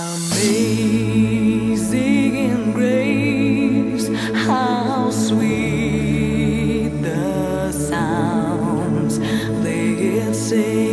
Amazing in grace, how sweet the sounds they sing.